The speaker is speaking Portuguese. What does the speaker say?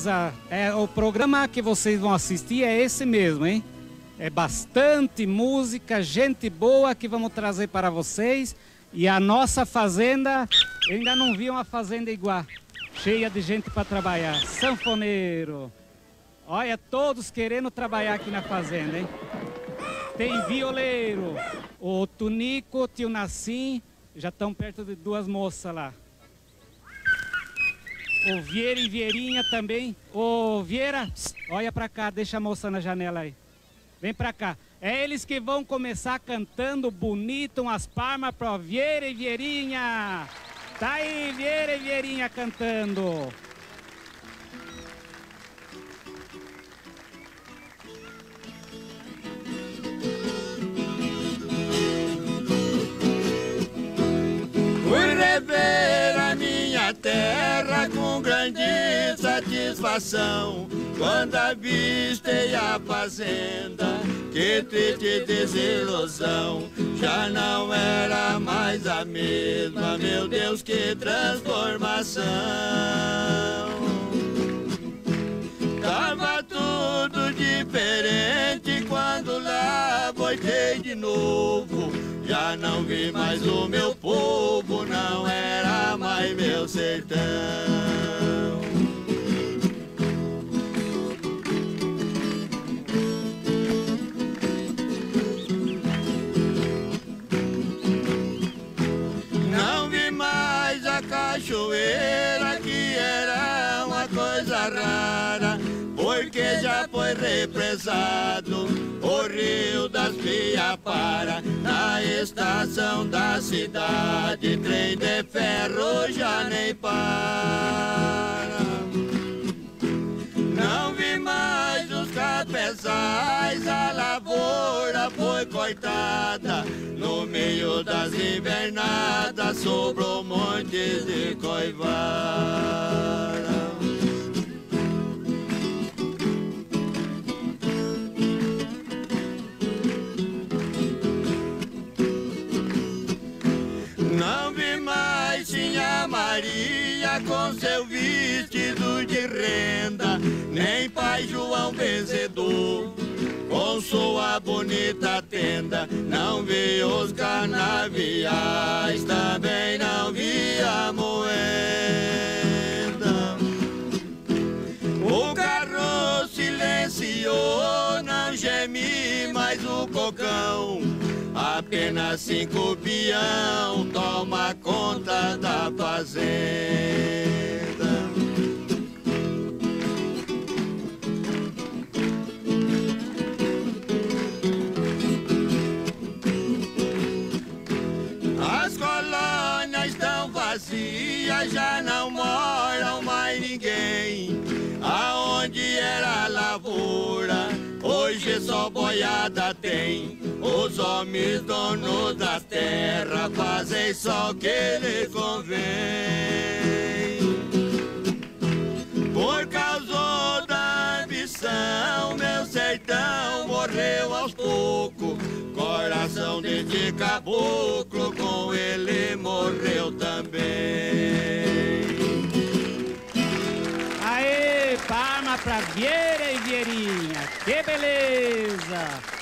beleza! É, o programa que vocês vão assistir é esse mesmo, hein? É bastante música, gente boa que vamos trazer para vocês. E a nossa fazenda, eu ainda não vi uma fazenda igual, cheia de gente para trabalhar. Sanfoneiro. Olha, todos querendo trabalhar aqui na fazenda, hein? Tem violeiro, o Tunico, o tio Nassim, já estão perto de duas moças lá. O Vieira e Vieirinha também. Ô Vieira, olha pra cá, deixa a moça na janela aí. Vem pra cá. É eles que vão começar cantando bonito umas palmas pro Vieira e Vieirinha. Tá aí, Vieira e Vieirinha cantando. Fui rever a minha terra com grande satisfação quando avistei a fazenda. Que triste desilusão, já não era mais a mesma. Meu Deus, que transformação! Tava tudo diferente quando lá voltei de novo. Já não vi mais o meu povo, não era mais meu sertão. Cachoeira que era uma coisa rara, porque já foi represado o rio das Piapara. Na estação da cidade, trem de ferro já nem para. Não vi mais os cafezais, a lavoura foi cortada. No meio das invernadas sobrou montes de coivara. Não vi mais Sinha Maria com seu vestido de renda, nem Pai João Vencedor com sua bonita tenda. Não vi os canaviais, também não vi a moeda. O carro silenciou, não gemi mais o cocão. Apenas cinco peão toma conta da fazenda. Vazias, já não moram mais ninguém. Aonde era lavoura, hoje só boiada tem. Os homens donos das terras fazem só o que lhes convém. Por causa da ambição, meu sertão morreu aos poucos. Coração de caboclo, com ele morreu também. Aê, palma pra Vieira e Vieirinha. Que beleza!